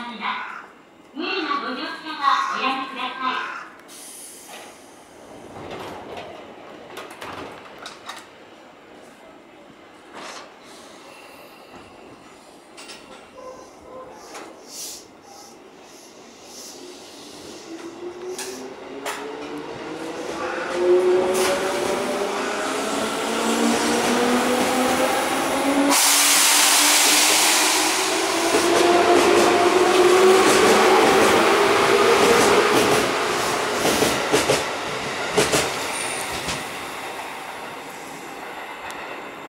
Canada.